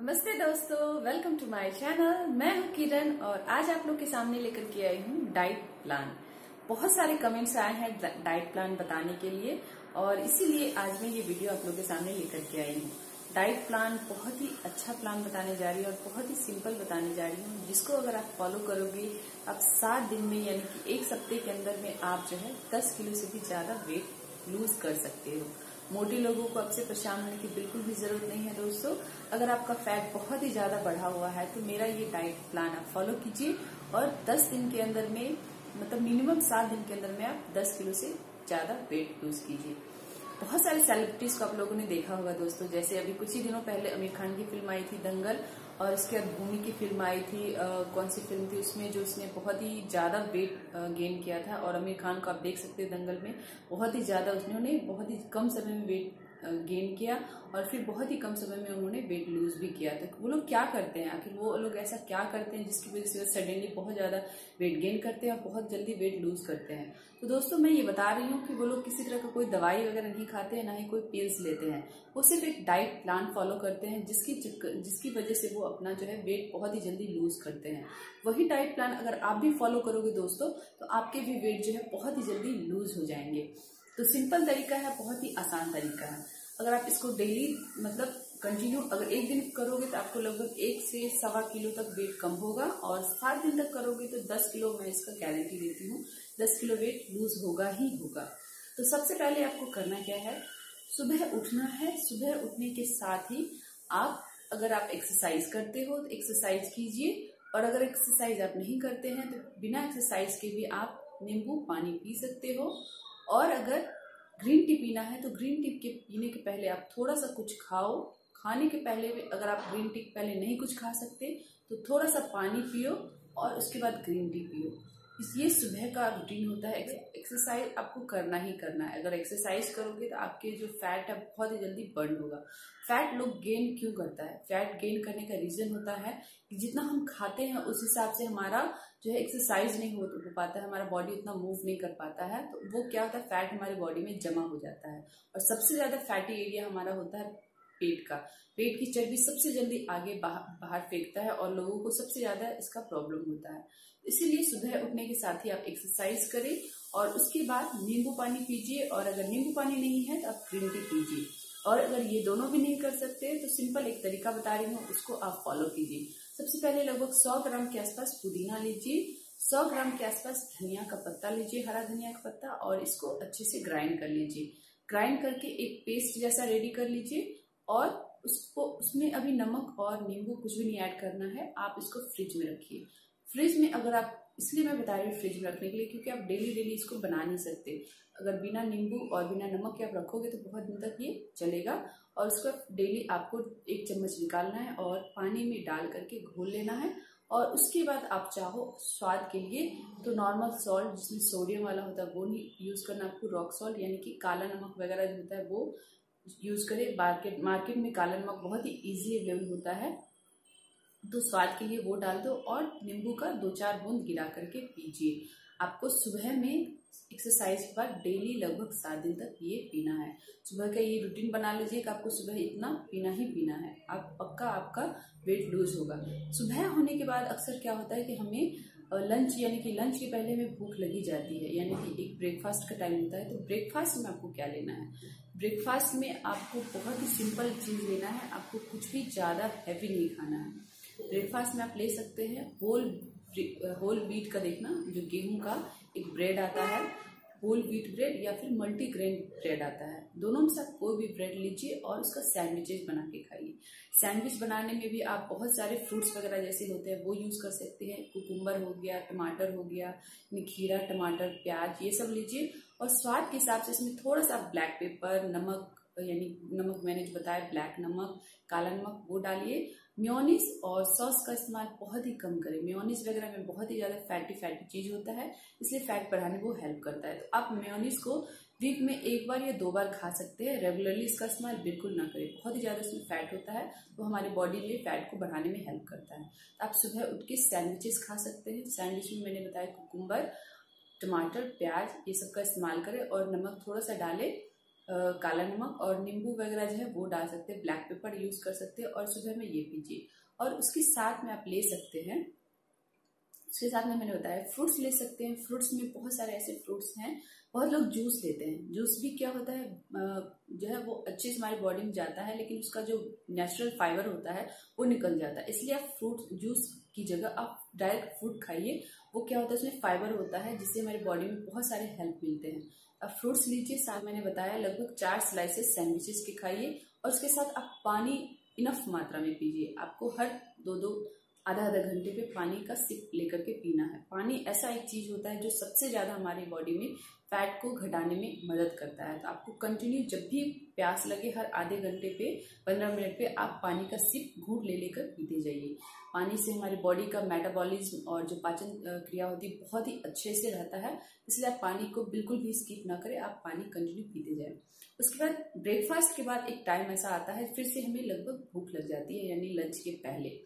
नमस्ते दोस्तों welcome to my channel मैं हूँ किरण और आज आप लोग के सामने लेकर के आई हूँ डाइट प्लान बहुत सारे कमेंट्स आए हैं डाइट प्लान बताने के लिए और इसीलिए आज मैं ये वीडियो आप लोग के सामने लेकर के आई हूँ. डाइट प्लान बहुत ही अच्छा प्लान बताने जा रही है और बहुत ही सिंपल बताने जा रही हूँ। जिसको अगर आप फॉलो करोगे, आप सात दिन में यानी कि एक सप्ते के अंदर में आप जो है दस किलो से भी ज़्यादा वेट लूज कर सकते हो। मोटे लोगों को अब से परेशान होने की बिल्कुल भी ज़रूरत नहीं है दोस्तों। अगर आपका फैट बहुत ही ज़्यादा बढ़ा हुआ है तो मेरा ये डाइट प्लान आप फॉलो कीजिए और 10 दिन के अंदर में मतलब मिनिमम सात दिन के अंदर में आप 10 किलो से ज़्यादा वेट लूज कीजिए। बहुत सारे सेलिब्रिटीज को आप लोगों ने देखा होगा दोस्तों, जैसे अभी कुछ ही दिनों पहले आमिर खान की फ़िल्म आई थी दंगल और इसके बाद भूमि की फ़िल्म आई थी आ, कौन सी फ़िल्म थी उसमें जो उसने बहुत ही ज़्यादा वेट गेन किया था। और आमिर खान को आप देख सकते हैं दंगल में बहुत ही ज़्यादा उसने उन्हें बहुत ही कम समय में वेट गेन किया और फिर बहुत ही कम समय में उन्होंने वेट लूज भी किया। तो वो लोग क्या करते हैं? आखिर वो लोग ऐसा क्या करते हैं जिसकी वजह से वो सडनली बहुत ज़्यादा वेट गेन करते हैं और बहुत जल्दी वेट लूज करते हैं? तो दोस्तों, मैं ये बता रही हूँ कि वो लोग किसी तरह का कोई दवाई वगैरह नहीं खाते हैं, ना ही कोई पिल्स लेते हैं। वो सिर्फ़ एक डाइट प्लान फॉलो करते हैं जिसकी जिसकी वजह से वो अपना जो है वेट बहुत ही जल्दी लूज करते हैं। वही डाइट प्लान अगर आप भी फॉलो करोगे दोस्तों तो आपके भी वेट जो है बहुत ही जल्दी लूज हो जाएँगे। तो सिंपल तरीका है, बहुत ही आसान तरीका है। अगर आप इसको डेली मतलब कंटिन्यू अगर एक दिन करोगे तो आपको लगभग एक से सवा किलो तक वेट कम होगा और सात दिन तक करोगे तो दस किलो मैं इसका गारंटी देती हूँ, दस किलो वेट लूज होगा ही होगा। तो सबसे पहले आपको करना क्या है, सुबह उठना है। सुबह उठने के साथ ही आप, अगर आप एक्सरसाइज करते हो तो एक्सरसाइज कीजिए और अगर एक्सरसाइज आप नहीं करते हैं तो बिना एक्सरसाइज के भी आप नींबू पानी पी सकते हो और अगर ग्रीन टी पीना है तो ग्रीन टी के पीने के पहले आप थोड़ा सा कुछ खाओ। खाने के पहले भी अगर आप ग्रीन टी पहले नहीं कुछ खा सकते तो थोड़ा सा पानी पियो और उसके बाद ग्रीन टी पियो। ये सुबह का रूटीन होता है एक्सरसाइज आपको करना ही करना है। अगर एक्सरसाइज करोगे तो आपके जो फैट है बहुत ही जल्दी बर्न होगा। फैट लोग गेन क्यों करता है? फैट गेन करने का रीजन होता है कि जितना हम खाते हैं उस हिसाब से हमारा जो है एक्सरसाइज नहीं हो, हो पाता है हमारा बॉडी उतना मूव नहीं कर पाता है तो वो क्या होता है? फैट हमारी बॉडी में जमा हो जाता है। और सबसे ज़्यादा फैटी एरिया हमारा होता है पेट का। पेट की चर्बी सबसे जल्दी आगे बाहर बाहर फेंकता है और लोगों को सबसे ज़्यादा इसका प्रॉब्लम होता है। इसीलिए सुबह उठने के साथ ही आप एक्सरसाइज करें और उसके बाद नींबू पानी पीजिए और अगर नींबू पानी नहीं है तो आप ग्रीन टी पीजिए। और अगर ये दोनों भी नहीं कर सकते तो सिंपल एक तरीका बता रही हूँ, उसको आप फॉलो कीजिए। सबसे पहले लगभग सौ ग्राम के आसपास पुदीना लीजिए, सौ ग्राम के आसपास धनिया का पत्ता लीजिए, हरा धनिया का पत्ता, और इसको अच्छे से ग्राइंड कर लीजिए। ग्राइंड करके एक पेस्ट जैसा रेडी कर लीजिए और उसको, उसमें अभी नमक और नींबू कुछ भी नहीं ऐड करना है, आप इसको फ्रिज में रखिए। फ्रिज में अगर आप, इसलिए मैं बता रही हूँ फ्रिज में रखने के लिए, क्योंकि आप डेली डेली इसको बना नहीं सकते। अगर बिना नींबू और बिना नमक के आप रखोगे तो बहुत दिन तक ये चलेगा और उसको डेली आपको एक चम्मच निकालना है और पानी में डाल करके घोल लेना है। और उसके बाद आप चाहो स्वाद के लिए तो नॉर्मल सॉल्ट जिसमें सोडियम वाला होता है, वो नहीं यूज़ करना। आपको रॉक सॉल्ट यानी कि काला नमक वगैरह जो होता है, वो यूज़ करें। मार्केट मार्केट में काला नमक बहुत ही ईजी अवेलेबल होता है। तो स्वाद के लिए वो डाल दो और नींबू का दो चार बूंद गिरा करके पीजिए। आपको सुबह में एक्सरसाइज के बाद डेली लगभग सात दिन तक ये पीना है। सुबह का ये रूटीन बना लीजिए कि आपको सुबह इतना पीना ही पीना है। आप पक्का आपका वेट लूज होगा। सुबह होने के बाद अक्सर क्या होता है कि हमें लंच यानी कि लंच के पहले में भूख लगी जाती है। यानी कि एक ब्रेकफास्ट का टाइम होता है। तो ब्रेकफास्ट में आपको क्या लेना है? ब्रेकफास्ट में आपको बहुत ही सिंपल चीज़ लेना है। आपको कुछ भी ज़्यादा हैवी नहीं खाना है। ब्रेकफास्ट में आप ले सकते हैं। होल होल व्हीट का देखना, जो गेहूँ का एक ब्रेड आता है। होल व्हीट ब्रेड या फिर मल्टी ग्रेन ब्रेड आता है। दोनों में से आप कोई भी ब्रेड लीजिए और उसका सैंडविचेज बना के खाइए। सैंडविच बनाने में भी आप बहुत सारे फ्रूट्स वगैरह जैसे होते हैं, वो यूज़ कर सकते हैं। कुकुम्बर हो गया, टमाटर हो गया खीरा, टमाटर, प्याज, ये सब लीजिए। और स्वाद के हिसाब से इसमें थोड़ा सा ब्लैक पेपर नमक, यानी नमक मैंने जो बताया ब्लैक नमक, काला नमक, वो डालिए। म्योनिस और सॉस का इस्तेमाल बहुत ही कम करें। म्योनिस वगैरह में बहुत ही ज़्यादा फैटी फैटी चीज़ होता है, इसलिए फैट बढ़ाने को हेल्प करता है। तो आप म्योनिस को वीक में एक बार या दो बार खा सकते हैं, रेगुलरली इसका इस्तेमाल बिल्कुल ना करें। बहुत ही ज़्यादा इसमें फैट होता है तो हमारे बॉडी में फैट को बढ़ाने में हेल्प करता है। तो आप सुबह उठ के सैंडविचेस खा सकते हैं। सैंडविच में मैंने बताया कुकुम्बर, टमाटर, प्याज, ये सब का इस्तेमाल करें और नमक थोड़ा सा डालें। काला नमक और नींबू वगैरह जो है वो डाल सकते हैं ब्लैक पेपर यूज़ कर सकते हैं और सुबह में ये पीजिए। और उसके साथ में आप ले सकते हैं, उसके साथ में मैंने बताया फ्रूट्स ले सकते हैं। फ्रूट्स में बहुत सारे ऐसे फ्रूट्स हैं, बहुत लोग जूस लेते हैं। जूस भी क्या होता है जो है वो अच्छे से हमारी बॉडी में जाता है, लेकिन उसका जो नेचुरल फाइबर होता है, वो निकल जाता है। इसलिए आप फ्रूट जूस की जगह आप डायरेक्ट फ्रूट खाइए। वो क्या होता है, उसमें फाइबर होता है, जिससे हमारी बॉडी में बहुत सारे हेल्प मिलते हैं। अब फ्रूट्स लीजिए साथ मैंने बताया, लगभग चार स्लाइसेस सैंडविचेस के खाइए और उसके साथ आप पानी इनफ मात्रा में पीजिए। आपको हर दो दो आधा आधा घंटे पे पानी का सिप लेकर के पीना है। पानी ऐसा एक चीज़ होता है जो सबसे ज़्यादा हमारी बॉडी में फैट को घटाने में मदद करता है। तो आपको कंटिन्यू जब भी प्यास लगे हर आधे घंटे पे, पंद्रह मिनट पे आप पानी का सिप घूट ले लेकर पीते जाइए। पानी से हमारी बॉडी का मेटाबॉलिज्म और जो पाचन क्रिया होती है बहुत ही अच्छे से रहता है। इसलिए आप पानी को बिल्कुल भी स्किप ना करें, आप पानी कंटिन्यू पीते जाए। उसके बाद ब्रेकफास्ट के बाद एक टाइम ऐसा आता है, फिर से हमें लगभग भूख लग जाती है, यानी लंच के पहले।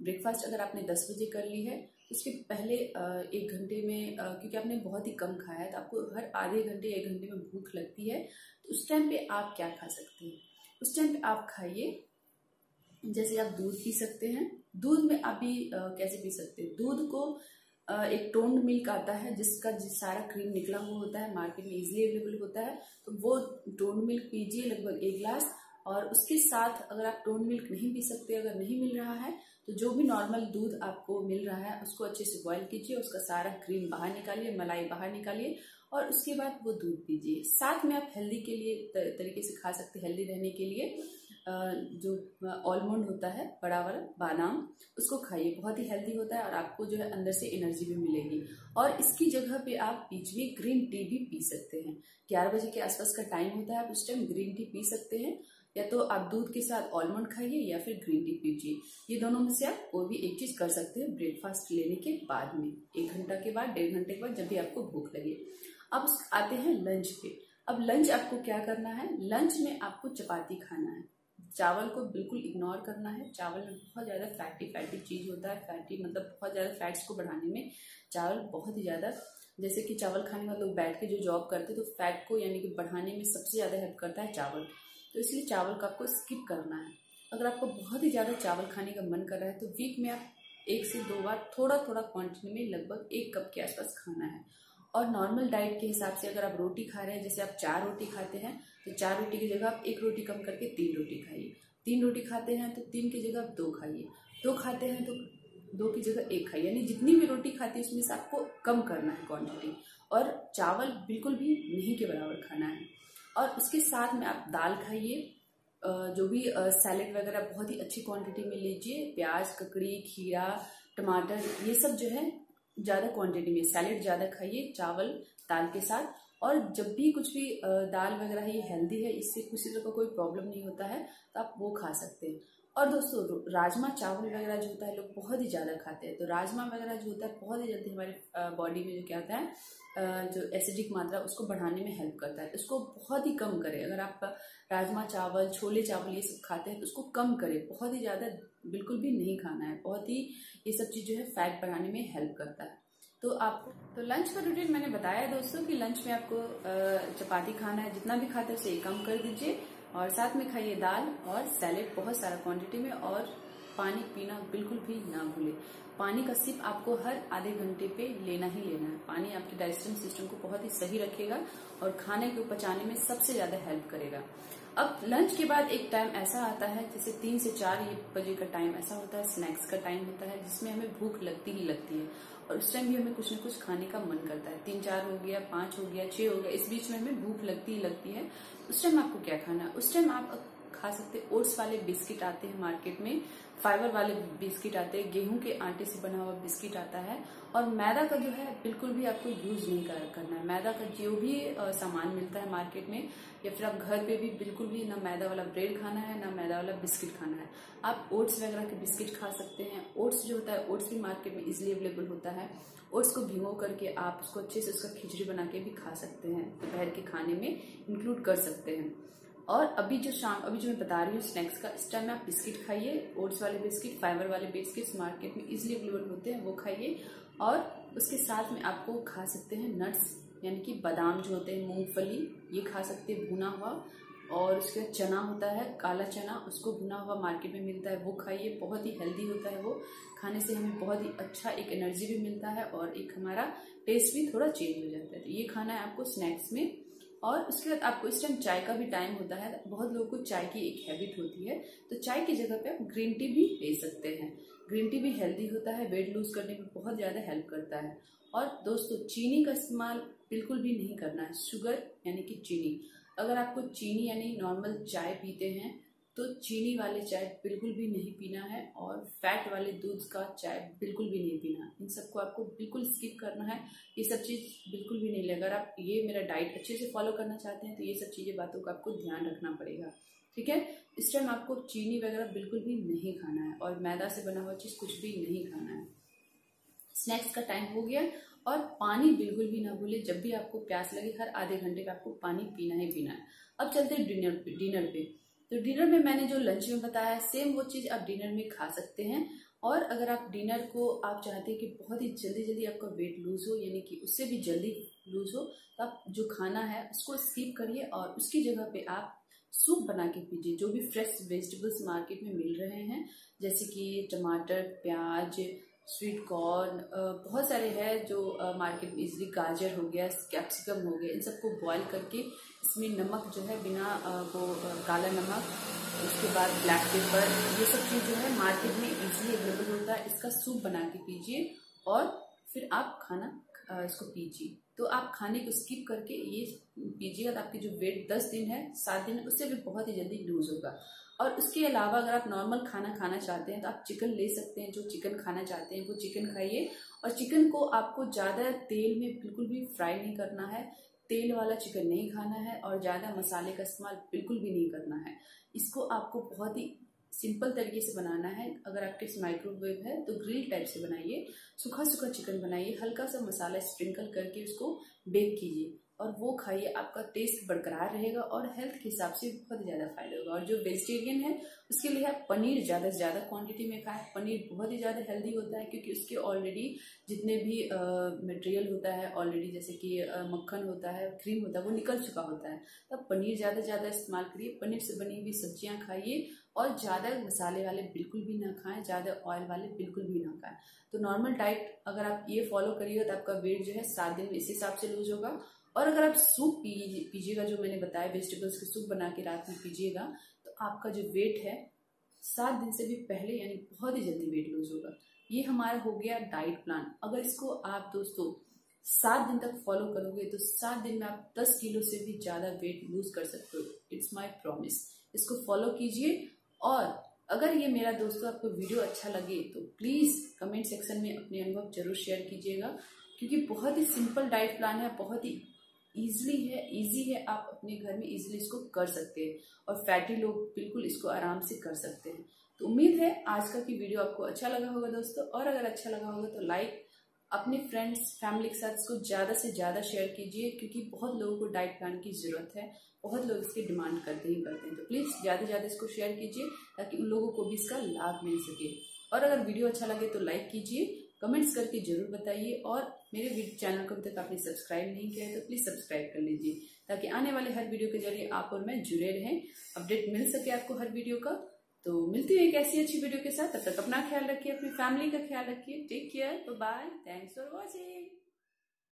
ब्रेकफास्ट अगर आपने दस बजे कर ली है उसके पहले एक घंटे में क्योंकि आपने बहुत ही कम खाया है तो आपको हर आधे घंटे एक घंटे में भूख लगती है तो उस टाइम पे आप क्या खा सकते हैं? उस टाइम पे आप खाइए, जैसे आप दूध पी सकते हैं। दूध में आप भी कैसे पी सकते हैं? दूध को एक टोन्ड मिल्क आता है, जिसका जिस सारा क्रीम निकला हुआ होता है मार्केट में इजीली अवेलेबल होता है तो वो टोन्ड मिल्क पीजिए लगभग एक गिलास और उसके साथ अगर आप टोन मिल्क नहीं पी सकते अगर नहीं मिल रहा है तो जो भी नॉर्मल दूध आपको मिल रहा है उसको अच्छे से बॉईल कीजिए उसका सारा क्रीम बाहर निकालिए मलाई बाहर निकालिए और उसके बाद वो दूध पीजिए। साथ में आप हेल्दी के लिए तर, तरीके से खा सकते हेल्दी रहने के लिए। जो ऑलमंड होता है बड़ा वाला बादाम उसको खाइए बहुत ही हेल्दी होता है और आपको जो है अंदर से एनर्जी भी मिलेगी। और इसकी जगह पे आप बीच में ग्रीन टी भी पी सकते हैं। ग्यारह बजे के आसपास का टाइम होता है आप उस टाइम ग्रीन टी पी सकते हैं। या तो आप दूध के साथ ऑलमंड खाइए या फिर ग्रीन टी पीजिए। ये दोनों में से आप कोई भी एक चीज़ कर सकते हैं ब्रेकफास्ट लेने के बाद में। एक घंटा के बाद, डेढ़ घंटे के बाद जब भी आपको भूख लगे। अब आते हैं लंच पे। अब लंच आपको क्या करना है? लंच में आपको चपाती खाना है। चावल को बिल्कुल इग्नोर करना है। चावल में बहुत ज़्यादा फैटी फैटी चीज़ होता है। फैटी मतलब बहुत ज़्यादा फैट्स को बढ़ाने में चावल बहुत ही ज़्यादा जैसे कि चावल खाने वाले लोग बैठ के जो जॉब करते हैं तो फैट को यानी कि बढ़ाने में सबसे ज़्यादा हेल्प करता है चावल। तो इसलिए चावल का आपको स्किप करना है। अगर आपको बहुत ही ज़्यादा चावल खाने का मन कर रहा है तो वीक में आप एक से दो बार थोड़ा थोड़ा क्वांटिटी में लगभग एक कप के आसपास खाना है। और नॉर्मल डाइट के हिसाब से अगर आप रोटी खा रहे हैं, जैसे आप चार रोटी खाते हैं तो चार रोटी की जगह आप एक रोटी कम करके तीन रोटी खाइए। तीन रोटी खाते हैं तो तीन की जगह आप दो खाइए। दो खाते हैं तो दो की जगह एक खाइए। यानी जितनी भी रोटी खाती है, उसमें से आपको कम करना है क्वांटिटी और चावल बिल्कुल भी नहीं के बराबर खाना है। और उसके साथ में आप दाल खाइए जो भी सैलेड वगैरह बहुत ही अच्छी क्वांटिटी में लीजिए। प्याज, ककड़ी, खीरा, टमाटर, ये सब जो है, ज़्यादा क्वांटिटी में। सैलेड ज़्यादा खाइए, चावल, दाल के साथ। और जब भी कुछ भी दाल वगैरह ये हेल्दी है, इससे किसी तरह का कोई प्रॉब्लम नहीं होता है तो आप वो खा सकते हैं। और दोस्तों राजमा, चावल वगैरह जो होता है, लोग बहुत ही ज़्यादा खाते हैं। तो राजमा वगैरह जो होता है, बहुत ही जल्दी हमारे बॉडी में जो क्या होता है जो एसिडिक मात्रा, उसको बढ़ाने में हेल्प करता है। उसको बहुत ही कम करें। अगर आप राजमा, चावल, छोले चावल ये सब खाते हैं तो उसको कम करें। बहुत ही ज़्यादा बिल्कुल भी नहीं खाना है। बहुत ही ये सब चीज़ जो है फैट बढ़ाने में हेल्प करता है। तो आप तो लंच का रूटीन मैंने बताया दोस्तों कि लंच में आपको चपाती खाना है, जितना भी खाते हैं उसे कम कर दीजिए। और साथ में खाइए दाल और सैलेड बहुत सारा क्वांटिटी में और पानी पीना बिल्कुल भी ना भूले। पानी का सिप आपको हर आधे घंटे पे लेना ही लेना है। पानी आपके डाइजेशन सिस्टम को बहुत ही सही रखेगा और खाने को पचाने में सबसे ज़्यादा हेल्प करेगा। अब लंच के बाद एक टाइम ऐसा आता है जैसे तीन से चार बजे का टाइम ऐसा होता है स्नैक्स का टाइम होता है, जिसमें हमें भूख लगती ही लगती है। और उस टाइम भी हमें कुछ ना कुछ खाने का मन करता है। तीन चार हो गया, पाँच हो गया, छह हो गया, इस बीच में हमें भूख लगती ही लगती है। उस टाइम आपको क्या खाना है? उस टाइम आप खा सकते हैं। ओट्स वाले बिस्किट आते हैं मार्केट में फाइबर वाले बिस्किट आते हैं गेहूँ के आटे से बना हुआ बिस्किट आता है। और मैदा का जो है बिल्कुल भी आपको यूज़ नहीं कर, करना है। मैदा का जो भी सामान मिलता है मार्केट में या फिर आप घर पे भी बिल्कुल भी ना मैदा वाला ब्रेड खाना है ना मैदा वाला बिस्किट खाना है। आप ओट्स वगैरह के बिस्किट खा सकते हैं। ओट्स जो होता है ओट्स भी मार्केट में इजिली अवेलेबल होता है। ओट्स को भिगो करके आप उसको अच्छे से उसका खिचड़ी बना के भी खा सकते हैं दोपहर के खाने में इंक्लूड कर सकते हैं। और अभी जो शाम, अभी जो मैं बता रही हूँ स्नैक्स का, इस टाइम आप बिस्किट खाइए ओट्स वाले बिस्किट फाइबर वाले बिस्किट मार्केट में इजिली अवेलेबल होते हैं, वो खाइए। और उसके साथ में आपको खा सकते हैं नट्स यानी कि बादाम जो होते हैं, मूंगफली, ये खा सकते हैं, भुना हुआ। और उसके बाद चना होता है, काला चना, उसको भुना हुआ मार्केट में मिलता है, वो खाइए, बहुत ही हेल्दी होता है वो। खाने से हमें बहुत ही अच्छा एक एनर्जी भी मिलता है और एक हमारा टेस्ट भी थोड़ा चेंज हो जाता है। तो ये खाना है आपको स्नैक्स में। और उसके बाद आपको इस टाइम चाय का भी टाइम होता है। बहुत लोगों को चाय की एक हैबिट होती है। तो चाय की जगह पे आप ग्रीन टी भी ले सकते हैं। ग्रीन टी भी हेल्दी होता है। वेट लूज करने में बहुत ज़्यादा हेल्प करता है। और दोस्तों, चीनी का इस्तेमाल बिल्कुल भी नहीं करना है। शुगर यानी कि चीनी। अगर आपको चीनी, यानी नॉर्मल चाय पीते हैं तो चीनी वाले चाय बिल्कुल भी नहीं पीना है और फैट वाले दूध का चाय बिल्कुल भी नहीं पीना। इन सबको आपको बिल्कुल स्किप करना है। ये सब चीज़ बिल्कुल भी नहीं। ले अगर आप ये मेरा डाइट अच्छे से फॉलो करना चाहते हैं तो ये सब चीज़ें बातों का आपको ध्यान रखना पड़ेगा। ठीक है? इस टाइम आपको चीनी वगैरह बिल्कुल भी नहीं खाना है और मैदा से बना हुआ चीज़ कुछ भी नहीं खाना है। स्नैक्स का टाइम हो गया और पानी बिल्कुल भी ना भूले। जब भी आपको प्यास लगे, हर आधे घंटे पे आपको पानी पीना ही पीना है। अब चलते हैं डिनर पे। डिनर पे। तो डिनर में मैंने जो लंच में बताया सेम वो चीज़ आप डिनर में खा सकते हैं। और अगर आप डिनर को, आप चाहते हैं कि बहुत ही जल्दी जल्दी आपका वेट लूज हो, यानी कि उससे भी जल्दी लूज हो तो आप जो खाना है उसको स्किप करिए और उसकी जगह पे आप सूप बना के पीजिए, जो भी फ्रेश वेजिटेबल्स मार्केट में मिल रहे हैं, जैसे कि टमाटर, प्याज स्वीट कॉर्न बहुत सारे हैं जो मार्केट में इजली गाजर हो गया, कैप्सिकम हो गया, इन सबको बॉईल करके इसमें नमक जो है बिना वो काला नमक, उसके बाद ब्लैक पेपर ये सब चीज़ जो है मार्केट में इजीली अवेलेबल होता है। इसका सूप बना के पीजिए और फिर आप खाना इसको पीजिए। तो आप खाने को स्किप करके ये पीजिएगा तो आपकी जो वेट दस दिन है, सात दिन है, उससे भी बहुत ही जल्दी लूज होगा। और उसके अलावा अगर आप नॉर्मल खाना खाना चाहते हैं तो आप चिकन ले सकते हैं, जो चिकन खाना चाहते हैं, वो चिकन खाइए। और चिकन को आपको ज़्यादा तेल में बिल्कुल भी फ्राई नहीं करना है। तेल वाला चिकन नहीं खाना है और ज़्यादा मसाले का इस्तेमाल बिल्कुल भी नहीं करना है। इसको आपको बहुत ही सिंपल तरीके से बनाना है। अगर आपके पास माइक्रोवेव है तो ग्रिल टाइप से बनाइए। सूखा सूखा चिकन बनाइए। हल्का सा मसाला स्प्रिंकल करके उसको बेक कीजिए। और वो खाइए, आपका टेस्ट बरकरार रहेगा और हेल्थ के हिसाब से बहुत ज़्यादा फ़ायदा होगा। और जो वेजिटेरियन है, उसके लिए आप पनीर ज़्यादा से ज़्यादा क्वांटिटी में खाएँ। पनीर बहुत ही ज़्यादा हेल्दी होता है, क्योंकि उसके ऑलरेडी जितने भी मटेरियल होता है ऑलरेडी जैसे कि मक्खन होता है क्रीम होता है, वो निकल चुका होता है। तो पनीर ज़्यादा से ज़्यादा इस्तेमाल करिए। पनीर से बनी हुई सब्ज़ियाँ खाइए। और ज़्यादा मसाले वाले बिल्कुल भी ना खाएँ, ज़्यादा ऑयल वाले बिल्कुल भी ना खाएँ। तो नॉर्मल डाइट अगर आप ये फॉलो करिएगा तो आपका वेट जो है सात दिन इस हिसाब से लूज होगा। और अगर आप सूप पीजिएगा, जो मैंने बताया वेजिटेबल्स के सूप बना के रात में पीजिएगा तो आपका जो वेट है, सात दिन से भी पहले यानी बहुत ही जल्दी वेट लूज होगा। ये हमारा हो गया डाइट प्लान अगर इसको आप दोस्तों सात दिन तक फॉलो करोगे तो सात दिन में आप दस किलो से भी ज़्यादा वेट लूज कर सकते हो। इट्स माई प्रॉमिस इसको फॉलो कीजिए और अगर ये मेरा दोस्तों आपको वीडियो अच्छा लगे तो प्लीज़ कमेंट सेक्शन में अपने अनुभव ज़रूर शेयर कीजिएगा। क्योंकि बहुत ही सिंपल डाइट प्लान है, बहुत ही ईजिली है इजी है, आप अपने घर में इजीली इसको कर सकते हैं और फैटी लोग बिल्कुल इसको आराम से कर सकते हैं। तो उम्मीद है आज का की वीडियो आपको अच्छा लगा होगा दोस्तों, और अगर अच्छा लगा होगा तो लाइक अपने फ्रेंड्स फैमिली के साथ इसको ज़्यादा से ज़्यादा शेयर कीजिए, क्योंकि बहुत लोगों को डाइट प्लान की ज़रूरत है। बहुत लोग इसकी डिमांड करते ही करते हैं। तो प्लीज़ ज़्यादा से ज़्यादा इसको शेयर कीजिए, ताकि उन लोगों को भी इसका लाभ मिल सके। और अगर वीडियो अच्छा लगे तो लाइक कीजिए कमेंट्स करके ज़रूर बताइए, और मेरे चैनल को अभी तक आपने सब्सक्राइब नहीं किया है तो प्लीज़ सब्सक्राइब कर लीजिए, ताकि आने वाले हर वीडियो के ज़रिए आप और मैं जुड़े रहें। अपडेट मिल सके आपको हर वीडियो का। तो मिलती है एक ऐसी अच्छी वीडियो के साथ। तब तक अपना ख्याल रखिए, अपनी फैमिली का ख्याल रखिए। Take care bye thanks for watching